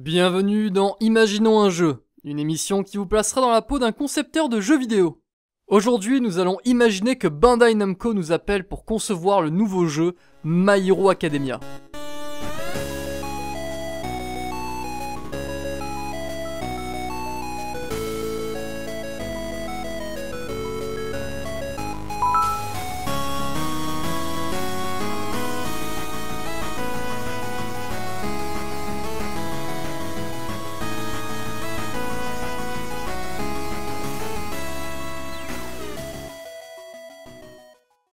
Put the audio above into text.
Bienvenue dans Imaginons un jeu, une émission qui vous placera dans la peau d'un concepteur de jeux vidéo. Aujourd'hui, nous allons imaginer que Bandai Namco nous appelle pour concevoir le nouveau jeu My Hero Academia.